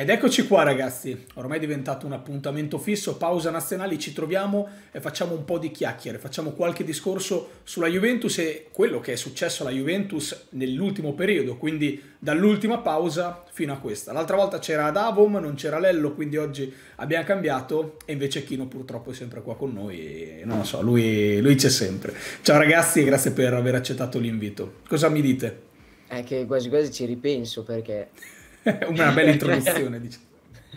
Ed eccoci qua ragazzi, ormai è diventato un appuntamento fisso, pausa nazionale, ci troviamo e facciamo un po' di chiacchiere, facciamo qualche discorso sulla Juventus e quello che è successo alla Juventus nell'ultimo periodo, quindi dall'ultima pausa fino a questa. L'altra volta c'era Davom, non c'era Lello, quindi oggi abbiamo cambiato e invece Chino purtroppo è sempre qua con noi e non lo so, lui, lui c'è sempre. Ciao ragazzi e grazie per aver accettato l'invito. Cosa mi dite? È che quasi quasi ci ripenso perché Una bella introduzione, diciamo.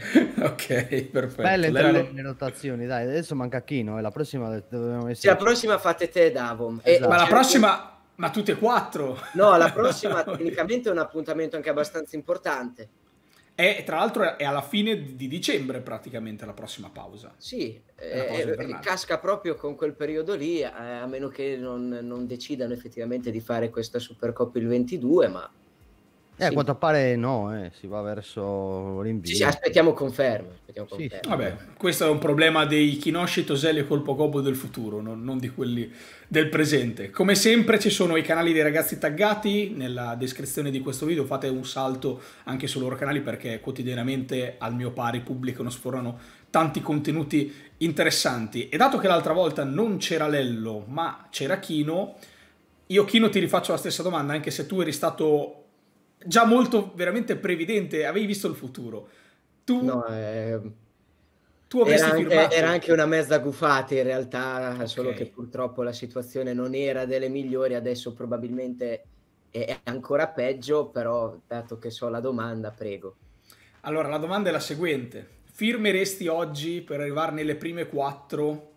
ok, perfetto. Belle entrare Lello... nelle notazioni, dai, adesso manca Chino e la prossima dobbiamo essere... Sì, la prossima fate te, Davon. Esatto. Ma la prossima... Ma tutte e quattro? No, la prossima tecnicamente è un appuntamento anche abbastanza importante. E tra l'altro è alla fine di dicembre praticamente la prossima pausa. Sì, eh, pausa casca proprio con quel periodo lì, eh, a meno che non, non, decidano effettivamente di fare questa Supercoppa il 22, ma eh, a quanto pare no, eh, si va verso l'invio. Sì, aspettiamo conferme. Aspettiamo conferme. Sì, Vabbè, questo è un problema dei Kinoshi, Toselli e Colpo Gobbo del futuro, non, non, di quelli del presente. Come sempre ci sono i canali dei ragazzi taggati, nella descrizione di questo video fate un salto anche sui loro canali perché quotidianamente al mio pari pubblicano, sforano tanti contenuti interessanti. E dato che l'altra volta non c'era Lello ma c'era Kino, io Kino ti rifaccio la stessa domanda anche se tu eri stato già molto veramente previdente, avevi visto il futuro. Tu, no, eh, tu era anche. Era anche una mezza gufata in realtà, okay. solo che purtroppo la situazione non era delle migliori, adesso probabilmente è ancora peggio, però dato che so la domanda, prego. Allora, la domanda è la seguente. Firmeresti oggi per arrivare nelle prime quattro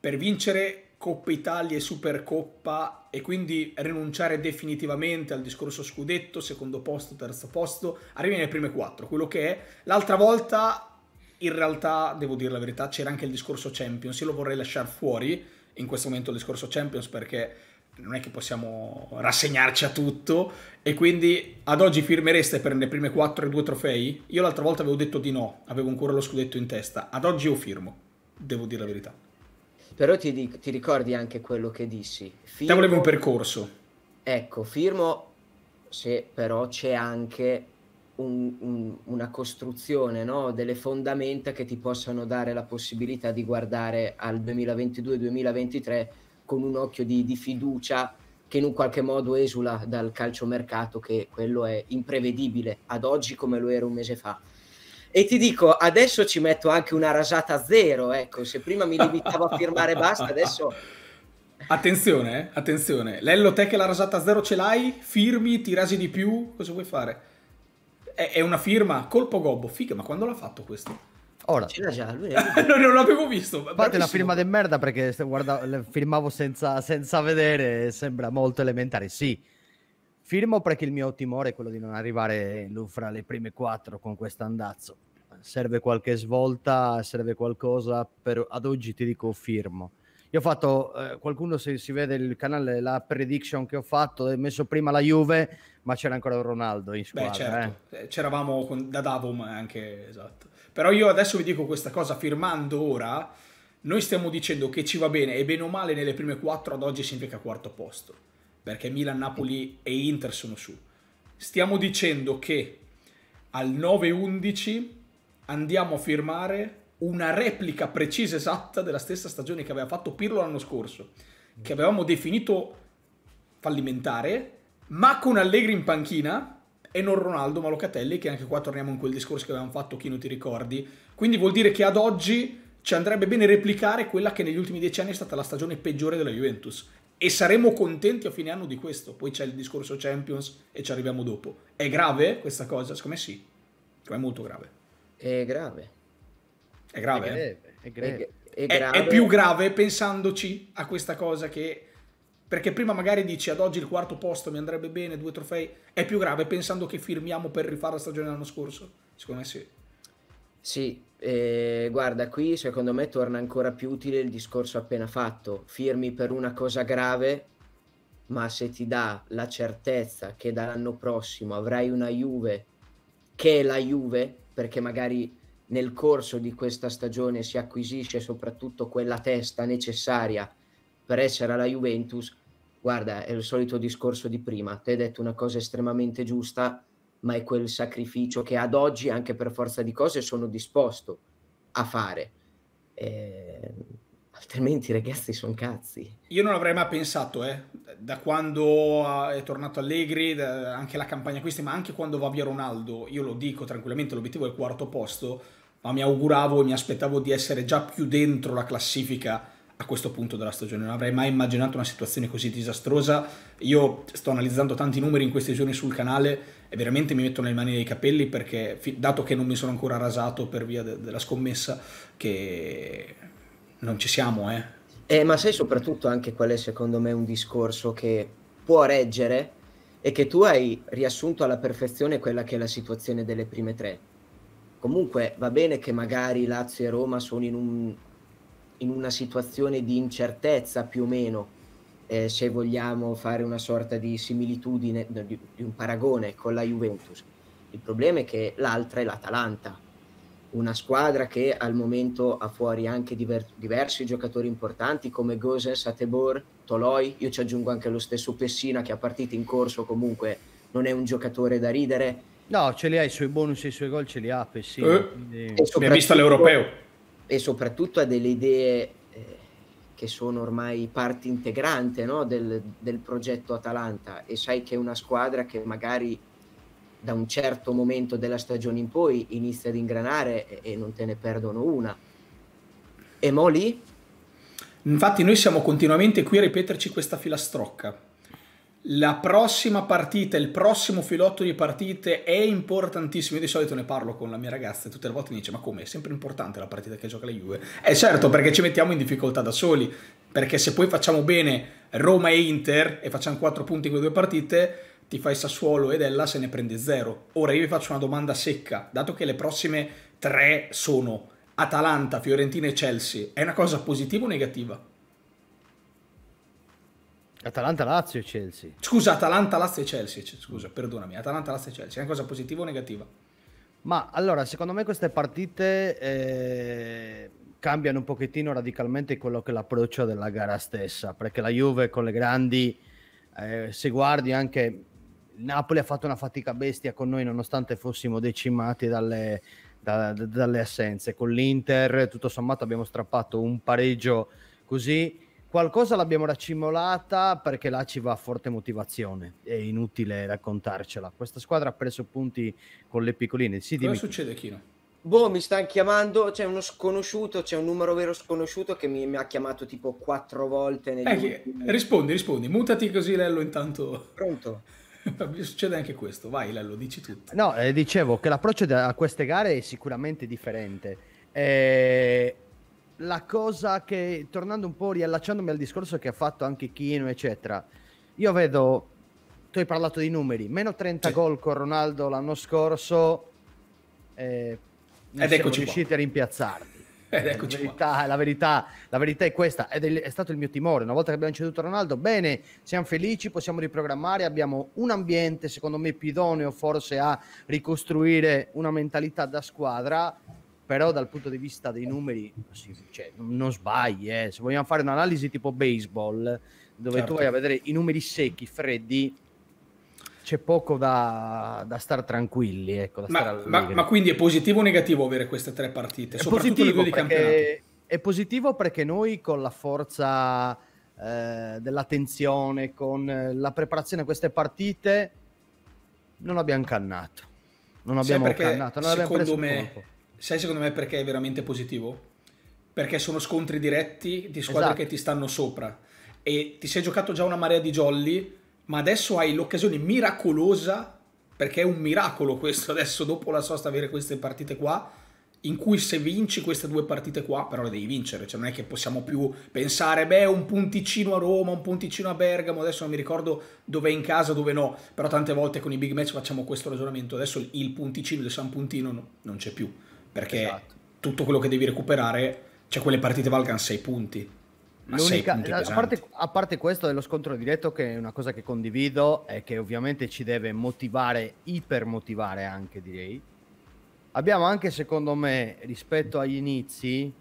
per vincere Coppa Italia e Supercoppa e quindi rinunciare definitivamente al discorso scudetto, secondo posto, terzo posto, arrivi nelle prime quattro, quello che è. L'altra volta, in realtà, devo dire la verità, c'era anche il discorso Champions, io lo vorrei lasciare fuori in questo momento il discorso Champions perché non è che possiamo rassegnarci a tutto e quindi ad oggi firmereste per le prime quattro e due trofei? Io l'altra volta avevo detto di no, avevo ancora lo scudetto in testa, ad oggi io firmo, devo dire la verità. Però ti, ti ricordi anche quello che dissi. Firmo, Te volevi un percorso. Ecco, firmo se però c'è anche un, un, una costruzione, no? delle fondamenta che ti possano dare la possibilità di guardare al 2022-2023 con un occhio di, di fiducia che in un qualche modo esula dal calciomercato che quello è imprevedibile ad oggi come lo era un mese fa. E ti dico, adesso ci metto anche una rasata zero, ecco, se prima mi limitavo a firmare basta, adesso... Attenzione, eh? attenzione. Lello, te che la rasata zero ce l'hai, firmi, ti rasi di più, cosa vuoi fare? È, è una firma, colpo gobbo, figa, ma quando l'ha fatto questo? Ora. C'era già, lui non l'avevo visto. Fate la firma di merda perché guarda, firmavo senza, senza vedere, sembra molto elementare. Sì, Firmo perché il mio timore è quello di non arrivare fra le prime quattro con questo andazzo. Serve qualche svolta, serve qualcosa, per, ad oggi ti dico firmo. Io ho fatto, eh, qualcuno se si vede il canale, la prediction che ho fatto, ho messo prima la Juve, ma c'era ancora Ronaldo in squadra. Beh, certo, eh. c'eravamo con, da Davom anche, esatto. Però io adesso vi dico questa cosa, firmando ora, noi stiamo dicendo che ci va bene e bene o male nelle prime quattro ad oggi significa quarto posto perché Milan, Napoli e Inter sono su. Stiamo dicendo che al 9-11 andiamo a firmare una replica precisa esatta della stessa stagione che aveva fatto Pirlo l'anno scorso, che avevamo definito fallimentare, ma con Allegri in panchina e non Ronaldo ma Locatelli, che anche qua torniamo in quel discorso che avevamo fatto, chi non ti ricordi. Quindi vuol dire che ad oggi ci andrebbe bene replicare quella che negli ultimi dieci anni è stata la stagione peggiore della Juventus e saremo contenti a fine anno di questo. Poi c'è il discorso Champions e ci arriviamo dopo. È grave questa cosa? Secondo me sì. È molto grave. È grave. È grave? È, grave. È, grave. È, grave. è, più grave pensandoci a questa cosa che... Perché prima magari dici ad oggi il quarto posto mi andrebbe bene, due trofei. È più grave pensando che firmiamo per rifare la stagione dell'anno scorso? Secondo me sì. Sì, eh, guarda, qui secondo me torna ancora più utile il discorso appena fatto. Firmi per una cosa grave, ma se ti dà la certezza che dall'anno prossimo avrai una Juve che è la Juve, perché magari nel corso di questa stagione si acquisisce soprattutto quella testa necessaria per essere alla Juventus, guarda, è il solito discorso di prima. Ti hai detto una cosa estremamente giusta ma è quel sacrificio che ad oggi, anche per forza di cose, sono disposto a fare. Eh, altrimenti, ragazzi, sono cazzi. Io non avrei mai pensato, eh, da quando è tornato Allegri, anche la campagna acquisti, ma anche quando va via Ronaldo, io lo dico tranquillamente, l'obiettivo è il quarto posto, ma mi auguravo e mi aspettavo di essere già più dentro la classifica a questo punto della stagione. Non avrei mai immaginato una situazione così disastrosa. Io sto analizzando tanti numeri in questi giorni sul canale e veramente mi metto nelle mani dei capelli perché, dato che non mi sono ancora rasato per via de- della scommessa, che non ci siamo, eh. eh. Ma sai soprattutto anche qual è secondo me un discorso che può reggere e che tu hai riassunto alla perfezione quella che è la situazione delle prime tre. Comunque va bene che magari Lazio e Roma sono in un in una situazione di incertezza più o meno, eh, se vogliamo fare una sorta di similitudine, di, di, un paragone con la Juventus. Il problema è che l'altra è l'Atalanta, una squadra che al momento ha fuori anche diver- diversi giocatori importanti come Gosens, Atebor, Toloi, io ci aggiungo anche lo stesso Pessina che a partita in corso comunque non è un giocatore da ridere. No, ce li ha i suoi bonus e i suoi gol, ce li ha Pessina. Eh, quindi... Mi ha visto all'europeo e soprattutto ha delle idee che sono ormai parte integrante no, del, del, progetto Atalanta e sai che è una squadra che magari da un certo momento della stagione in poi inizia ad ingranare e, e non te ne perdono una. E mo lì? Infatti noi siamo continuamente qui a ripeterci questa filastrocca la prossima partita, il prossimo filotto di partite è importantissimo. Io di solito ne parlo con la mia ragazza e tutte le volte mi dice: Ma come? È sempre importante la partita che gioca la Juve? Eh certo, perché ci mettiamo in difficoltà da soli. Perché se poi facciamo bene Roma e Inter e facciamo 4 punti in quelle due partite, ti fai Sassuolo ed Ella se ne prende 0. Ora io vi faccio una domanda secca, dato che le prossime tre sono Atalanta, Fiorentina e Chelsea, è una cosa positiva o negativa? Atalanta, Lazio e Chelsea. Scusa, Atalanta, Lazio e Chelsea. Scusa, perdonami. Atalanta, Lazio e Chelsea. È una cosa positiva o negativa? Ma allora, secondo me queste partite eh, cambiano un pochettino radicalmente quello che è l'approccio della gara stessa, perché la Juve con le grandi, eh, se guardi anche Napoli ha fatto una fatica bestia con noi nonostante fossimo decimati dalle, da, dalle assenze. Con l'Inter, tutto sommato, abbiamo strappato un pareggio così Qualcosa l'abbiamo raccimolata perché là ci va forte motivazione, è inutile raccontarcela. Questa squadra ha preso punti con le piccoline. Sì, Cosa succede, Chino? Boh, mi stanno chiamando, c'è uno sconosciuto, c'è un numero vero sconosciuto che mi, mi ha chiamato tipo quattro volte. Eh, rispondi, rispondi, mutati così Lello intanto. Pronto? Succede anche questo, vai Lello, dici tutto. No, eh, dicevo che l'approccio a queste gare è sicuramente differente. Eh, la cosa che, tornando un po', riallacciandomi al discorso che ha fatto anche Chino, eccetera, io vedo, tu hai parlato di numeri, meno 30 sì. gol con Ronaldo l'anno scorso, eh, non Ed siamo riusciti qua. a rimpiazzarti. Ed eccoci la, verità, la, verità, la verità è questa, ed è, è, stato il mio timore. Una volta che abbiamo ceduto Ronaldo, bene, siamo felici, possiamo riprogrammare, abbiamo un ambiente, secondo me, più idoneo forse a ricostruire una mentalità da squadra però dal punto di vista dei numeri cioè, non sbagli, eh. se vogliamo fare un'analisi tipo baseball, dove certo. tu vai a vedere i numeri secchi, freddi, c'è poco da, da stare tranquilli. Ecco, da ma, stare ma, ma, quindi è positivo o negativo avere queste tre partite? È di campionato? È positivo perché noi con la forza eh, dell'attenzione, con la preparazione a queste partite, non abbiamo cannato. Non abbiamo cannato, non abbiamo preso me... Colpo Sai secondo me perché è veramente positivo? Perché sono scontri diretti di squadre esatto. che ti stanno sopra e ti sei giocato già una marea di jolly, ma adesso hai l'occasione miracolosa, perché è un miracolo questo adesso dopo la sosta avere queste partite qua, in cui se vinci queste due partite qua, però le devi vincere, cioè non è che possiamo più pensare, beh, un punticino a Roma, un punticino a Bergamo, adesso non mi ricordo dove è in casa, dove no, però tante volte con i big match facciamo questo ragionamento, adesso il punticino del San Puntino no, non c'è più perché esatto. tutto quello che devi recuperare, cioè quelle partite valgano 6 punti. L'unica, a, parte, a, parte, questo dello scontro diretto, che è una cosa che condivido e che ovviamente ci deve motivare, ipermotivare anche direi. Abbiamo anche, secondo me, rispetto agli inizi,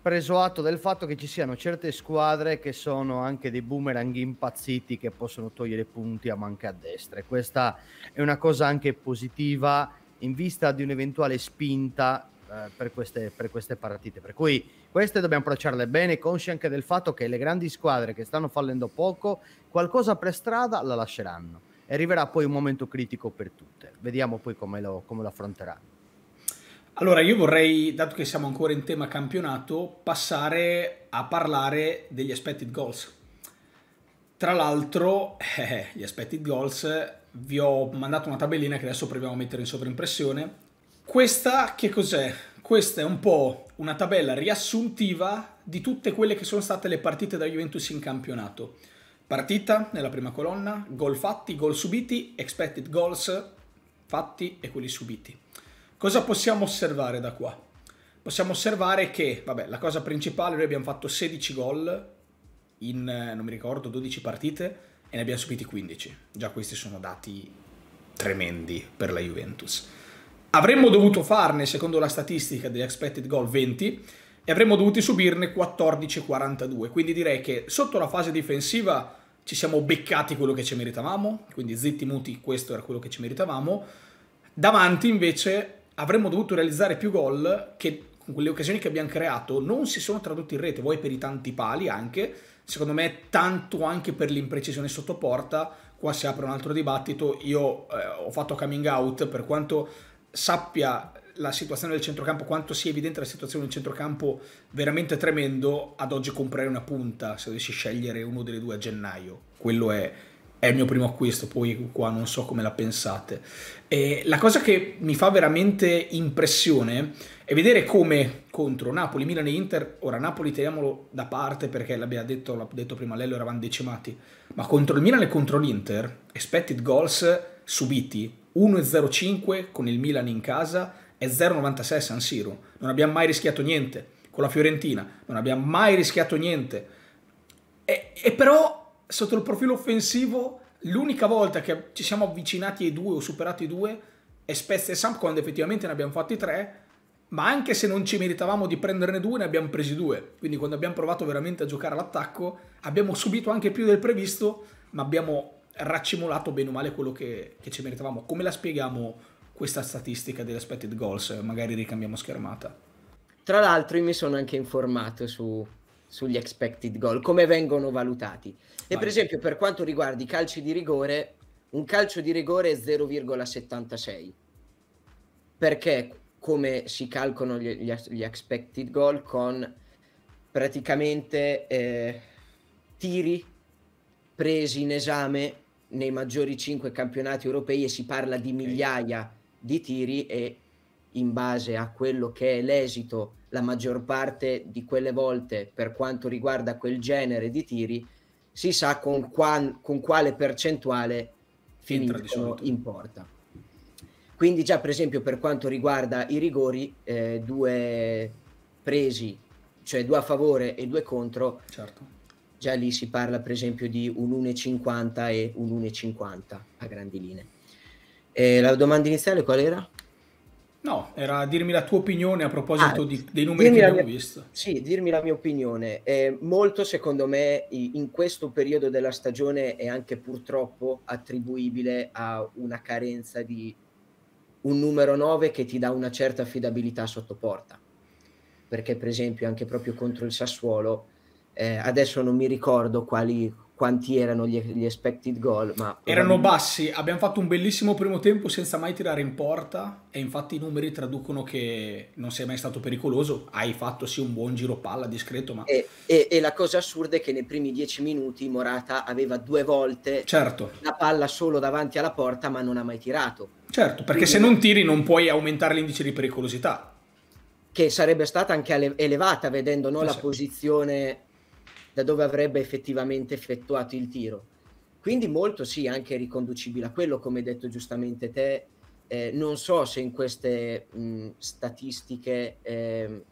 preso atto del fatto che ci siano certe squadre che sono anche dei boomerang impazziti che possono togliere punti a manca a destra. E questa è una cosa anche positiva in vista di un'eventuale spinta eh, per, queste, per queste partite. Per cui queste dobbiamo approcciarle bene, consci anche del fatto che le grandi squadre che stanno fallendo poco, qualcosa per strada la lasceranno. E arriverà poi un momento critico per tutte. Vediamo poi come lo, come lo affronteranno. Allora, io vorrei, dato che siamo ancora in tema campionato, passare a parlare degli expected goals. Tra l'altro, eh, gli expected goals, vi ho mandato una tabellina che adesso proviamo a mettere in sovraimpressione. Questa che cos'è? Questa è un po' una tabella riassuntiva di tutte quelle che sono state le partite da Juventus in campionato. Partita nella prima colonna, gol fatti, gol subiti, expected goals fatti e quelli subiti. Cosa possiamo osservare da qua? Possiamo osservare che, vabbè, la cosa principale, noi abbiamo fatto 16 gol in, non mi ricordo, 12 partite e ne abbiamo subiti 15. Già questi sono dati tremendi per la Juventus. Avremmo dovuto farne, secondo la statistica degli expected goal, 20 e avremmo dovuto subirne 14-42. Quindi direi che sotto la fase difensiva ci siamo beccati quello che ci meritavamo, quindi zitti muti, questo era quello che ci meritavamo. Davanti invece avremmo dovuto realizzare più gol che quelle occasioni che abbiamo creato non si sono tradotti in rete, vuoi per i tanti pali anche, secondo me tanto anche per l'imprecisione sotto porta, qua si apre un altro dibattito, io eh, ho fatto coming out. Per quanto sappia la situazione del centrocampo, quanto sia evidente la situazione del centrocampo veramente tremendo, ad oggi comprare una punta se dovessi scegliere uno delle due a gennaio, quello è è il mio primo acquisto, poi qua non so come la pensate. E la cosa che mi fa veramente impressione è vedere come contro Napoli, Milan e Inter, ora Napoli teniamolo da parte perché l'abbiamo detto, l'ha detto prima Lello, eravamo decimati, ma contro il Milan e contro l'Inter, expected goals subiti 1,05 con il Milan in casa e 0,96 San Siro. Non abbiamo mai rischiato niente. Con la Fiorentina non abbiamo mai rischiato niente. E, e però sotto il profilo offensivo, l'unica volta che ci siamo avvicinati ai due o superati i due è Spezia e Samp quando effettivamente ne abbiamo fatti tre, ma anche se non ci meritavamo di prenderne due, ne abbiamo presi due. Quindi quando abbiamo provato veramente a giocare all'attacco, abbiamo subito anche più del previsto, ma abbiamo raccimolato bene o male quello che, che ci meritavamo. Come la spieghiamo questa statistica delle expected goals? Magari ricambiamo schermata. Tra l'altro io mi sono anche informato su, sugli expected goal, come vengono valutati. E Vai. per esempio per quanto riguarda i calci di rigore, un calcio di rigore è 0,76. Perché come si calcolano gli, gli, gli expected goal con praticamente eh, tiri presi in esame nei maggiori 5 campionati europei e si parla di migliaia di tiri e in base a quello che è l'esito la maggior parte di quelle volte per quanto riguarda quel genere di tiri si sa con, qua, con quale percentuale finiscono in porta. Quindi già per esempio per quanto riguarda i rigori, eh, due presi, cioè due a favore e due contro, certo. già lì si parla per esempio di un 1,50 e un 1,50 a grandi linee. E la domanda iniziale qual era? No, era dirmi la tua opinione a proposito ah, di, dei numeri che abbiamo mia, visto. Sì, dirmi la mia opinione. Eh, molto, secondo me, in questo periodo della stagione è anche purtroppo attribuibile a una carenza di un numero 9 che ti dà una certa affidabilità sotto porta. Perché, per esempio, anche proprio contro il Sassuolo, eh, adesso non mi ricordo quali, quanti erano gli, gli expected goal. Ma erano bassi. Abbiamo fatto un bellissimo primo tempo senza mai tirare in porta. E infatti i numeri traducono che non sei mai stato pericoloso. Hai fatto sì un buon giro palla discreto. Ma... E, e, e la cosa assurda è che nei primi dieci minuti Morata aveva due volte certo. la palla solo davanti alla porta, ma non ha mai tirato. Certo, perché Quindi... se non tiri non puoi aumentare l'indice di pericolosità. Che sarebbe stata anche elevata vedendo no, la sì. posizione da dove avrebbe effettivamente effettuato il tiro. Quindi molto sì, anche riconducibile a quello, come hai detto giustamente te. Eh, non so se in queste mh, statistiche eh,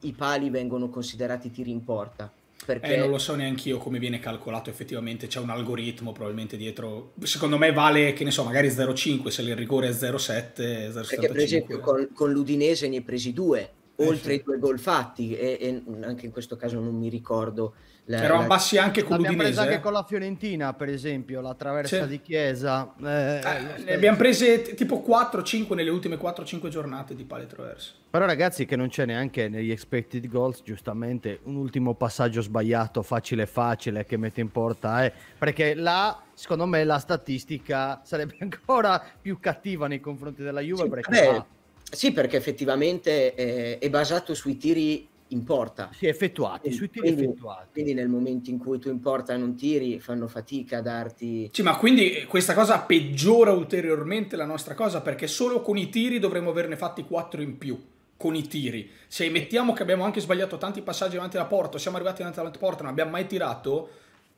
i pali vengono considerati tiri in porta. Perché... Eh, non lo so neanche io come viene calcolato effettivamente, c'è un algoritmo probabilmente dietro. Secondo me vale, che ne so, magari 0,5 se il rigore è 0,7, 0,75. Perché per esempio con, con l'Udinese ne hai presi due oltre eh sì. i due gol fatti e, e, anche in questo caso non mi ricordo la, eravamo la... bassi anche con l'Udinese presa anche eh? con la Fiorentina per esempio la traversa sì. di Chiesa eh, eh, ne abbiamo prese tipo 4-5 nelle ultime 4-5 giornate di pale traverse però ragazzi che non c'è neanche negli expected goals giustamente un ultimo passaggio sbagliato facile facile che mette in porta eh, perché là secondo me la statistica sarebbe ancora più cattiva nei confronti della Juve sì, perché beh, sì perché effettivamente è, è basato sui tiri in porta. Sì, effettuati, sui tiri quindi, effettuati. Quindi nel momento in cui tu in porta non tiri, fanno fatica a darti... Sì, ma quindi questa cosa peggiora ulteriormente la nostra cosa, perché solo con i tiri dovremmo averne fatti 4 in più. Con i tiri. Se mettiamo che abbiamo anche sbagliato tanti passaggi davanti alla porta, siamo arrivati davanti alla porta, non abbiamo mai tirato,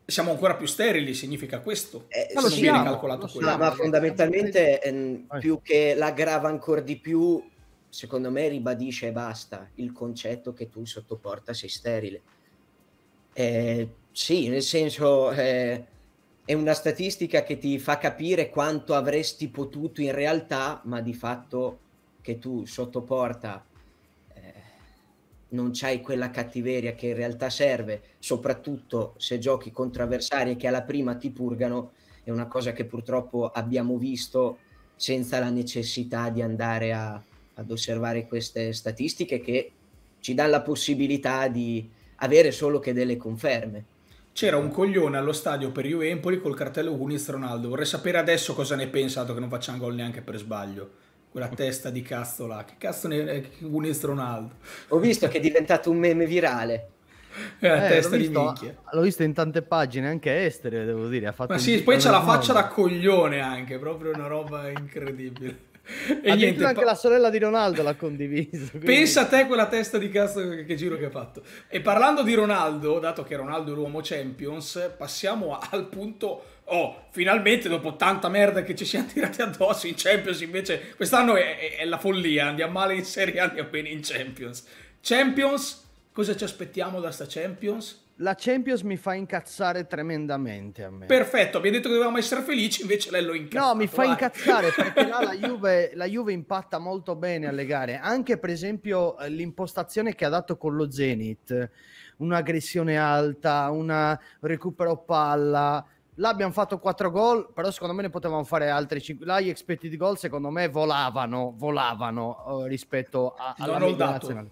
siamo ancora più sterili, significa questo. Eh, ma non viene calcolato quello. Ma fondamentalmente ehm, più che l'aggrava ancora di più secondo me ribadisce e basta il concetto che tu sotto porta sei sterile. Eh, sì, nel senso eh, è una statistica che ti fa capire quanto avresti potuto in realtà, ma di fatto che tu sotto porta eh, non c'hai quella cattiveria che in realtà serve, soprattutto se giochi contro avversari che alla prima ti purgano, è una cosa che purtroppo abbiamo visto senza la necessità di andare a ad osservare queste statistiche che ci danno la possibilità di avere solo che delle conferme. C'era un coglione allo stadio per Juve Empoli col cartello Uniz Ronaldo. Vorrei sapere adesso cosa ne pensa, dato che non facciamo gol neanche per sbaglio. Quella testa di cazzo là. Che cazzo ne è Uniz Ronaldo? Ho visto che è diventato un meme virale. È la eh, testa visto, di minchia. L'ho visto in tante pagine, anche estere, devo dire. Ha fatto Ma sì, poi c'ha la faccia da coglione anche, proprio una roba incredibile. e niente, anche pa- la sorella di Ronaldo l'ha condiviso. Quindi... Pensa a te quella testa di cazzo che, che, giro che ha fatto. E parlando di Ronaldo, dato che Ronaldo è l'uomo Champions, passiamo al punto. Oh, finalmente dopo tanta merda che ci siamo tirati addosso in Champions, invece quest'anno è, è, è la follia. Andiamo male in Serie A, andiamo bene in Champions. Champions, cosa ci aspettiamo da sta Champions? la Champions mi fa incazzare tremendamente a me. Perfetto, abbiamo detto che dovevamo essere felici, invece lei lo incazza. No, mi fa vai. incazzare perché là la Juve, la Juve impatta molto bene alle gare. Anche per esempio l'impostazione che ha dato con lo Zenit, un'aggressione alta, un recupero palla. Là abbiamo fatto 4 gol, però secondo me ne potevamo fare altri 5. Là gli expected goal secondo me volavano, volavano uh, rispetto a, alla media nazionale.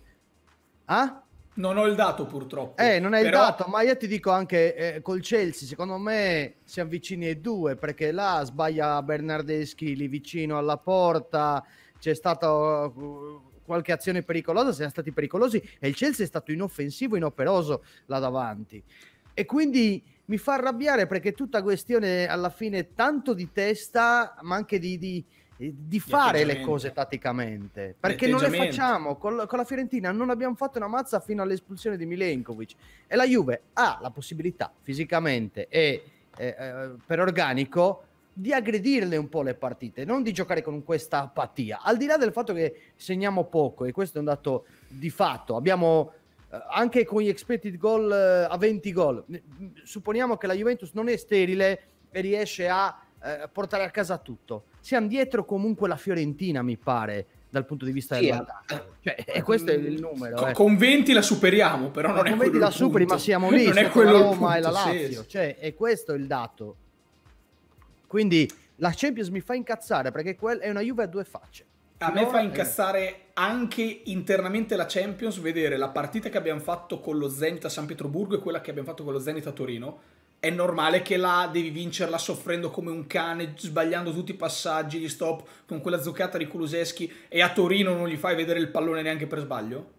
Ah? Non ho il dato purtroppo. Eh, non è però... il dato, ma io ti dico anche eh, col Chelsea, secondo me si avvicini ai due, perché là sbaglia Bernardeschi lì vicino alla porta, c'è stata uh, qualche azione pericolosa, siamo stati pericolosi e il Chelsea è stato inoffensivo, inoperoso là davanti. E quindi mi fa arrabbiare perché è tutta questione alla fine tanto di testa, ma anche di, di di fare le cose tatticamente. Perché non le facciamo. Con, con, la Fiorentina non abbiamo fatto una mazza fino all'espulsione di Milenkovic. E la Juve ha la possibilità fisicamente e eh, eh, per organico di aggredirle un po' le partite non di giocare con questa apatia. Al di là del fatto che segniamo poco e questo è un dato di fatto abbiamo anche con gli expected goal eh, a 20 gol supponiamo che la Juventus non è sterile e riesce a eh, portare a casa tutto. Siamo dietro comunque la Fiorentina, mi pare, dal punto di vista sì, del cioè, e questo è il numero. Con, eh. con 20 la superiamo, però non con è 20 la superi, ma siamo lì, non è quello la Roma e la Lazio, sì. cioè, e questo è il dato. Quindi la Champions mi fa incazzare perché è una Juve a due facce. A me fa incazzare anche internamente la Champions vedere la partita che abbiamo fatto con lo Zenit a San Pietroburgo e quella che abbiamo fatto con lo Zenit a Torino è normale che là devi vincerla soffrendo come un cane, sbagliando tutti i passaggi, gli stop con quella zuccata di Kuluseschi e a Torino non gli fai vedere il pallone neanche per sbaglio?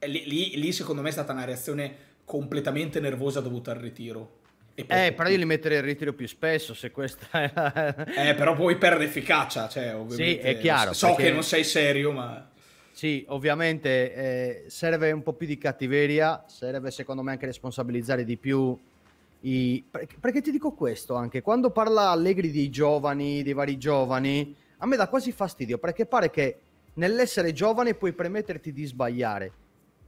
Lì, lì, lì, secondo me è stata una reazione completamente nervosa dovuta al ritiro. Eh, però io li metterei in ritiro più spesso se questa è... eh, però poi perde efficacia, cioè, ovviamente. Sì, è chiaro. So perché... che non sei serio, ma... Sì, ovviamente eh, serve un po' più di cattiveria, serve secondo me anche responsabilizzare di più i... Perché ti dico questo anche, quando parla Allegri dei giovani, dei vari giovani, a me dà quasi fastidio perché pare che nell'essere giovane puoi permetterti di sbagliare.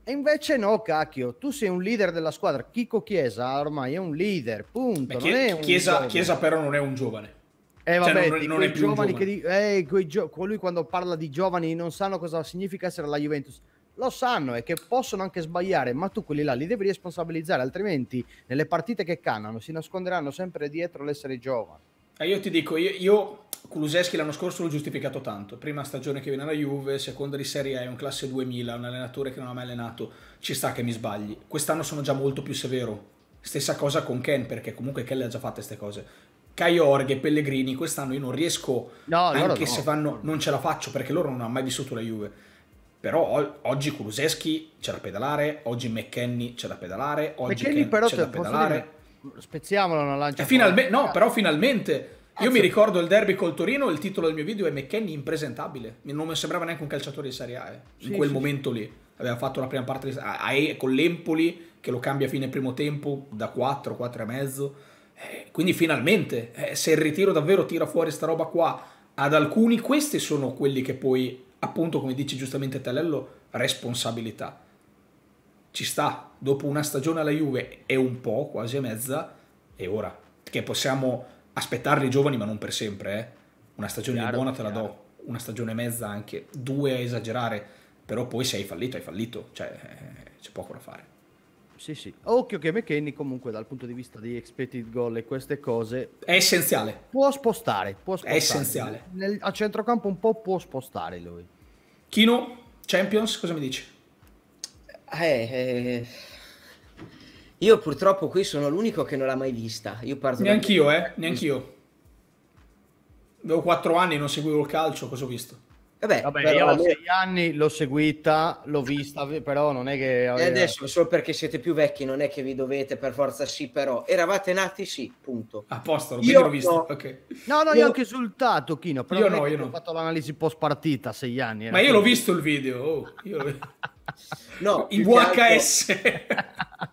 E invece no, cacchio, tu sei un leader della squadra. Chico Chiesa ormai è un leader, punto. Beh, Chiesa, Chiesa, però non è un giovane. Eh, cioè, vabbè, non, non è più giovani che di, eh, gio- colui quando parla di giovani non sanno cosa significa essere la Juventus. Lo sanno e che possono anche sbagliare, ma tu quelli là li devi responsabilizzare, altrimenti nelle partite che cannano si nasconderanno sempre dietro l'essere giovani. Eh, io ti dico, io, io Kuluseschi l'anno scorso l'ho giustificato tanto. Prima stagione che viene alla Juve, seconda di Serie A, è un classe 2000, un allenatore che non ha mai allenato. Ci sta che mi sbagli. Quest'anno sono già molto più severo. Stessa cosa con Ken, perché comunque Ken le ha già fatte queste cose. Caio Orghe Pellegrini, quest'anno io non riesco, no, anche no. se vanno, non ce la faccio perché loro non hanno mai vissuto la Juve. Però oggi Kuluseschi c'è da pedalare, oggi McKenny c'è da pedalare, oggi McKenny Ken però c'è da pedalare. Dire, spezziamolo una lancia. Finalme- no, però finalmente. Io mi ricordo il derby col Torino, il titolo del mio video è McKenny impresentabile. Non mi sembrava neanche un calciatore di Serie A, eh, in sì, quel sì, momento lì. Aveva fatto la prima parte di... a, con l'Empoli che lo cambia a fine primo tempo da 4, 4 e mezzo eh, quindi finalmente, eh, se il ritiro davvero tira fuori sta roba qua, ad alcuni questi sono quelli che poi, appunto come dici giustamente Telello, responsabilità. Ci sta, dopo una stagione alla Juve e un po', quasi mezza, e ora che possiamo aspettarli giovani ma non per sempre, eh. Una stagione chiaro, buona te la do, una stagione e mezza anche, due a esagerare, però poi se hai fallito hai fallito, cioè eh, c'è poco da fare. Sì, sì. Occhio che McKenny comunque dal punto di vista di expected goal e queste cose... È essenziale. Può spostare. Può spostare. È essenziale. Nel, a centrocampo un po' può spostare lui. Kino, Champions, cosa mi dici? Eh, eh, io purtroppo qui sono l'unico che non l'ha mai vista. Io parto Neanch'io, da... eh, neanch'io. Avevo quattro anni, non seguivo il calcio, cosa ho visto? Vabbè, Vabbè io ho sei anni, l'ho seguita, l'ho vista, però non è che... E adesso, solo perché siete più vecchi, non è che vi dovete per forza sì, però eravate nati sì, punto. A posto, l'ho visto. No. Okay. No, no, io, io ho anche esultato, Chino, però io no, io no. ho fatto l'analisi post partita, sei anni. Ma io l'ho visto il video, oh, io... no, in VHS.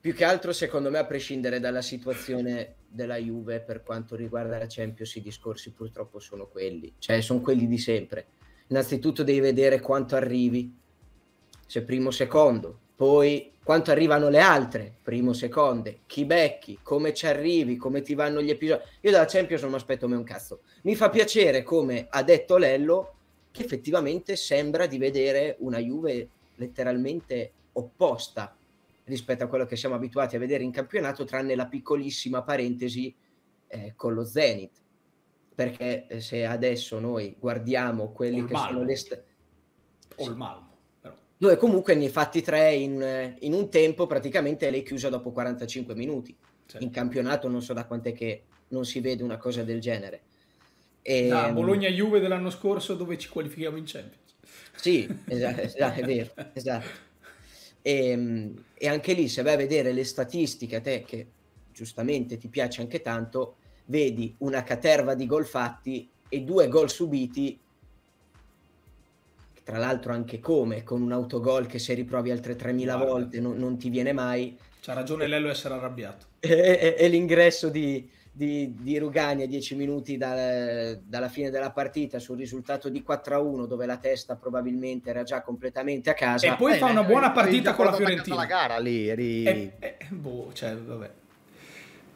Più che altro, secondo me, a prescindere dalla situazione della Juve per quanto riguarda la Champions, i discorsi purtroppo sono quelli, cioè sono quelli di sempre innanzitutto devi vedere quanto arrivi, se primo secondo, poi quanto arrivano le altre, primo seconde, chi becchi, come ci arrivi, come ti vanno gli episodi. Io dalla Champions non mi aspetto mai un cazzo. Mi fa piacere, come ha detto Lello, che effettivamente sembra di vedere una Juve letteralmente opposta rispetto a quello che siamo abituati a vedere in campionato, tranne la piccolissima parentesi eh, con lo Zenit perché eh, se adesso noi guardiamo quelli che sono le... St- o il Malmo. Però. Dove comunque ne hai fatti tre in, in, un tempo, praticamente l'hai chiusa dopo 45 minuti. Certo. In campionato non so da quant'è che non si vede una cosa del genere. E, da ehm, Bologna-Juve dell'anno scorso dove ci qualifichiamo in Champions. Sì, esatto, esatto è vero, esatto. E, ehm, e anche lì, se vai a vedere le statistiche a te, che giustamente ti piace anche tanto, vedi una caterva di gol fatti e due gol subiti, tra l'altro anche come, con un autogol che se riprovi altre 3.000 Guarda. volte non, non, ti viene mai. C'ha ragione Lello essere arrabbiato. E, e, e l'ingresso di, di, di, Rugani a 10 minuti da, dalla fine della partita sul risultato di 4-1 dove la testa probabilmente era già completamente a casa. E poi eh, fa una buona partita con la Fiorentina. La gara lì, eri... Eh, eh, boh, cioè, vabbè.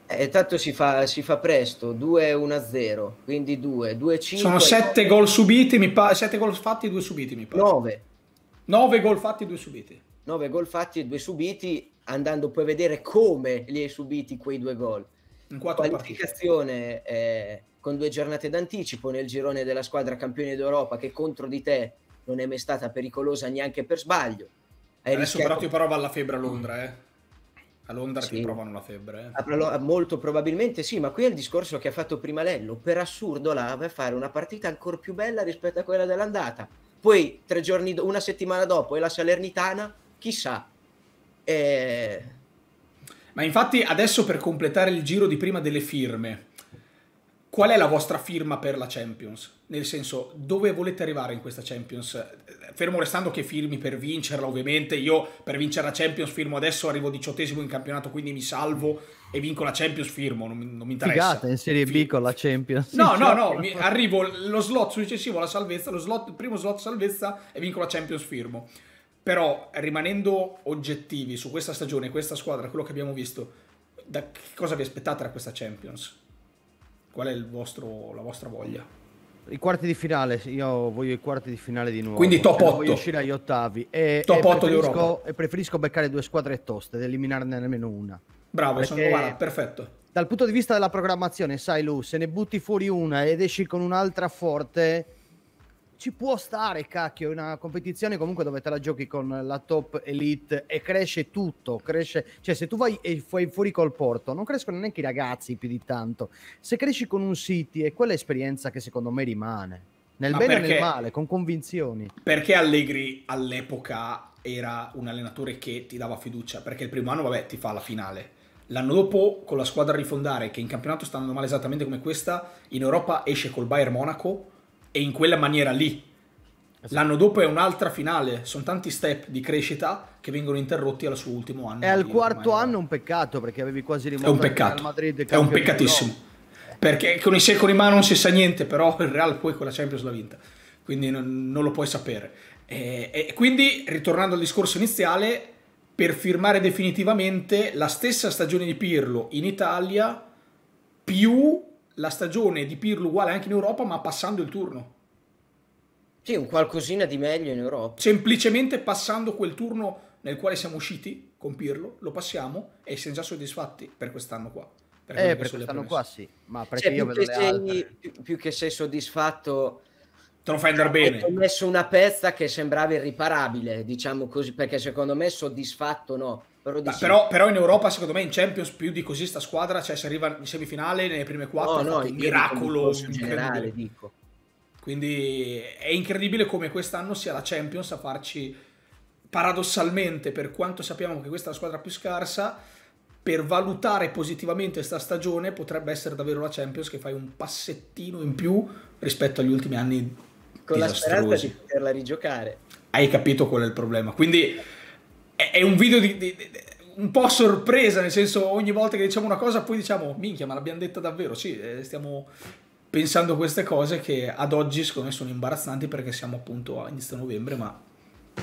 E eh, tanto si fa, si fa presto, 2-1-0, quindi 2, 2-5. Sono 7 gol subiti, mi pare, 7 gol fatti e 2 subiti, mi pare. 9. 9 gol fatti e 2 subiti. 9 gol fatti e 2 subiti, andando poi a vedere come li hai subiti quei due gol. Qualificazione eh, con due giornate d'anticipo nel girone della squadra campione d'Europa che contro di te non è mai stata pericolosa neanche per sbaglio. Hai Adesso rischiato... però ti prova la febbre a Londra, eh. A Londra sì. ti provano la febbre. Eh? Molto probabilmente sì, ma qui è il discorso che ha fatto prima Lello. Per assurdo là va a fare una partita ancora più bella rispetto a quella dell'andata. Poi tre giorni, una settimana dopo è la Salernitana, chissà. Eh... Ma infatti adesso per completare il giro di prima delle firme, qual è la vostra firma per la Champions? Nel senso, dove volete arrivare in questa Champions? Fermo restando che firmi per vincerla, ovviamente. Io per vincere la Champions firmo adesso, arrivo diciottesimo in campionato, quindi mi salvo e vinco la Champions, firmo, non, non mi interessa. Figata in Serie B con la Champions. No, no, no, mi, arrivo lo slot successivo alla salvezza, lo slot, primo slot salvezza e vinco la Champions, firmo. Però rimanendo oggettivi su questa stagione, questa squadra, quello che abbiamo visto, da che cosa vi aspettate da questa Champions? Qual è vostro, la vostra voglia? I quarti di finale, io voglio i quarti di finale di nuovo. Quindi top 8. Voglio uscire agli ottavi. E, top e 8 preferisco, e preferisco beccare due squadre toste ed eliminarne almeno una. Bravo, Perché... sono guarda, perfetto dal punto di vista della programmazione, sai Lu, se ne butti fuori una ed esci con un'altra forte, ci può stare, cacchio, è una competizione comunque dove te la giochi con la top elite e cresce tutto, cresce, cioè se tu vai e fai fuori col porto, non crescono neanche i ragazzi più di tanto. Se cresci con un City è quell'esperienza che secondo me rimane, nel Ma bene perché, e nel male, con convinzioni. Perché Allegri all'epoca era un allenatore che ti dava fiducia, perché il primo anno, vabbè, ti fa la finale L'anno dopo, con la squadra a rifondare, che in campionato sta andando male esattamente come questa, in Europa esce col Bayern Monaco e in quella maniera lì. Esatto. L'anno dopo è un'altra finale, sono tanti step di crescita che vengono interrotti al suo ultimo anno. E al quarto anno un peccato perché avevi quasi rimosso è il Madrid. È un peccatissimo. Perché con i secoli in mano non si sa niente, però il Real poi con la Champions l'ha vinta. Quindi non, non lo puoi sapere. E, e quindi, ritornando al discorso iniziale, per firmare definitivamente la stessa stagione di Pirlo in Italia più la stagione di Pirlo uguale anche in Europa ma passando il turno. Sì, un qualcosina di meglio in Europa. Semplicemente passando quel turno nel quale siamo usciti con Pirlo, lo passiamo e siamo già soddisfatti per quest'anno qua. Per eh, per quest'anno qua sì, ma perché cioè, io vedo le sei, più, più che sei soddisfatto te lo fai andare bene. Ho messo una pezza che sembrava irriparabile, diciamo così, perché secondo me soddisfatto no. Però, però, però, in Europa, secondo me, in Champions più di così sta squadra, cioè se arriva in semifinale nelle prime quattro, no, no, un miracolo generale, dico. Quindi è incredibile come quest'anno sia la Champions a farci paradossalmente, per quanto sappiamo che questa è la squadra più scarsa, per valutare positivamente questa stagione potrebbe essere davvero la Champions che fai un passettino in più rispetto agli ultimi anni con la speranza di poterla rigiocare. Hai capito qual è il problema. Quindi è, un video di, di, di, un po' sorpresa, nel senso ogni volta che diciamo una cosa poi diciamo minchia ma l'abbiamo detta davvero, sì, eh, stiamo pensando queste cose che ad oggi secondo me sono imbarazzanti perché siamo appunto a inizio novembre ma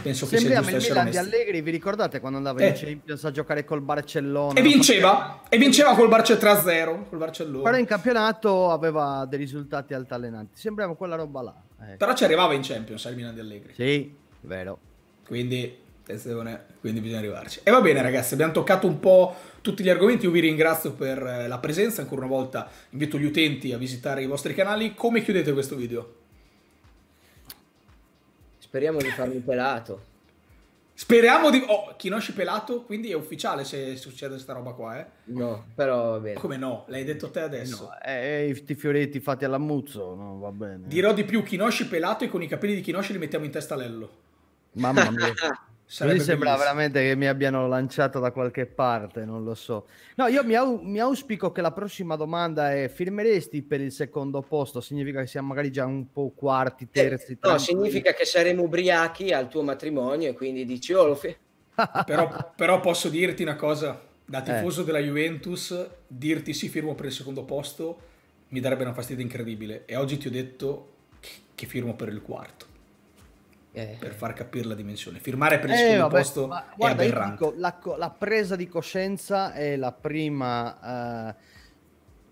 penso che sia giusto il Milan di Allegri, vi ricordate quando andava eh. in Champions a giocare col Barcellona? E vinceva, e vinceva col Barcellona 3-0, col Barcellona. Però in campionato aveva dei risultati altalenanti, sembrava quella roba là. Eh. Però ci arrivava in Champions al Milan di Allegri. Sì, vero. Quindi, quindi bisogna arrivarci. E va bene ragazzi, abbiamo toccato un po' tutti gli argomenti, io vi ringrazio per eh, la presenza, ancora una volta invito gli utenti a visitare i vostri canali. Come chiudete questo video? Speriamo di farmi pelato. Speriamo di... Oh, Kinoshi pelato, quindi è ufficiale se succede questa roba qua, eh? No, però va bene. Come no? L'hai detto te adesso. No, eh, i fioretti fatti all'ammuzzo, no, va bene. Dirò di più, Kinoshi pelato e con i capelli di Kinoshi li mettiamo in testa a Lello. Mamma mia. Mi sembra veramente che mi abbiano lanciato da qualche parte, non lo so. No, io mi, au- mi, auspico che la prossima domanda è: firmeresti per il secondo posto? Significa che siamo magari già un po' quarti, eh, terzi? Eh, no, significa che saremo ubriachi al tuo matrimonio e quindi dici, oh, lo fi- però, però, posso dirti una cosa: da eh. tifoso eh. della Juventus, dirti sì, firmo per il secondo posto mi darebbe una fastidio incredibile. E oggi ti ho detto che firmo per il quarto eh. per far capire la dimensione. Firmare per il eh, secondo vabbè, posto ma, guarda, è aberrante. Dico, la, la, presa di coscienza è la prima... Uh,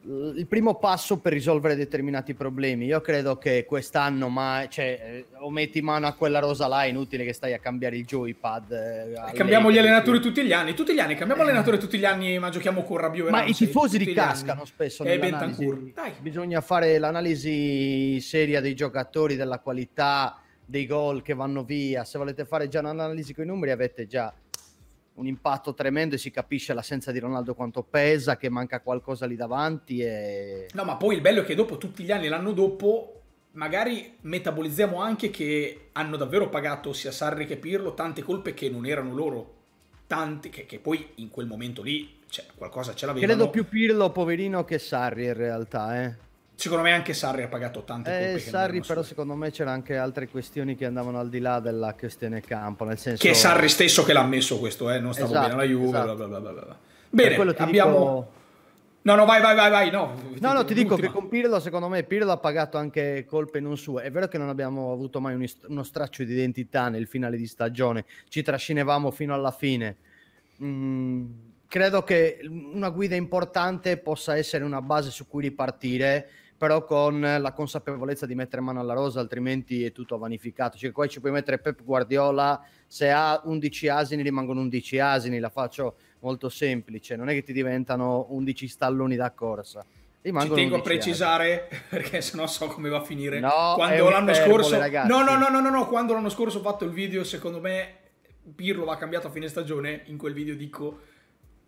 il primo passo per risolvere determinati problemi. Io credo che quest'anno, ma cioè, eh, o metti mano a quella rosa là, è inutile che stai a cambiare il joypad. Eh, cambiamo gli allenatori tutti gli anni, tutti gli anni, cambiamo eh. allenatore tutti gli anni, ma giochiamo con Rabiot. Ma i tifosi ricascano spesso. E Bisogna fare l'analisi seria dei giocatori, della qualità dei gol che vanno via, se volete fare già un'analisi con i numeri avete già un impatto tremendo e si capisce l'assenza di Ronaldo quanto pesa, che manca qualcosa lì davanti. E... No, ma poi il bello è che dopo tutti gli anni, l'anno dopo, magari metabolizziamo anche che hanno davvero pagato sia Sarri che Pirlo tante colpe che non erano loro. Tanti, che, che poi in quel momento lì cioè, qualcosa ce l'avevano. Credo più Pirlo, poverino, che Sarri in realtà, eh. Secondo me anche Sarri ha pagato tante eh, Sarri però secondo me c'erano anche altre questioni che andavano al di là della questione campo, nel senso... Che è Sarri stesso che l'ha ammesso questo, eh? non stavo esatto, bene alla Juve, esatto. bla bla bla bla. Bene, abbiamo... Dico... No, no, vai, vai, vai, vai, no. No, no, ti dico che con Pirlo, secondo me, Pirlo ha pagato anche colpe non sue. È vero che non abbiamo avuto mai un ist- uno straccio di identità nel finale di stagione, ci trascinevamo fino alla fine. Mm, credo che una guida importante possa essere una base su cui ripartire, però con la consapevolezza di mettere mano alla rosa, altrimenti è tutto vanificato. Cioè, qua ci puoi mettere Pep Guardiola, se ha 11 asini rimangono 11 asini, la faccio molto semplice, non è che ti diventano 11 stalloni da corsa. Ci tengo a precisare asini. perché sennò so come va a finire. No, quando l'anno scorso no, no, no, no, no, no, quando l'anno scorso ho fatto il video, secondo me Pirlo va cambiato a fine stagione, in quel video dico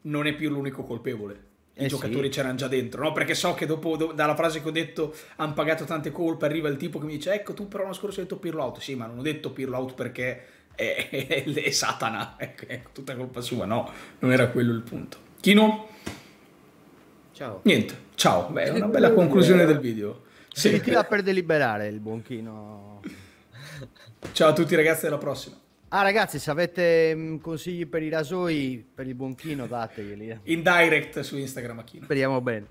non è più l'unico colpevole. I eh giocatori sì. c'erano già dentro, no? Perché so che dopo, do, dalla frase che ho detto, hanno pagato tante colpe, arriva il tipo che mi dice, ecco, tu però l'anno scorso hai detto Pirlo out. Sì, ma non ho detto Pirlo out perché è, è, è Satana, è, è, tutta colpa sua, no? Non era quello il punto. Kino? Ciao. Niente, ciao. Beh, una bella conclusione del video. Si ritira per deliberare il buon Kino. Ciao a tutti ragazzi, alla prossima. Ah ragazzi, se avete mm, consigli per i rasoi, per il buon Chino, dateglieli. Eh. In direct su Instagram a Chino. Speriamo bene.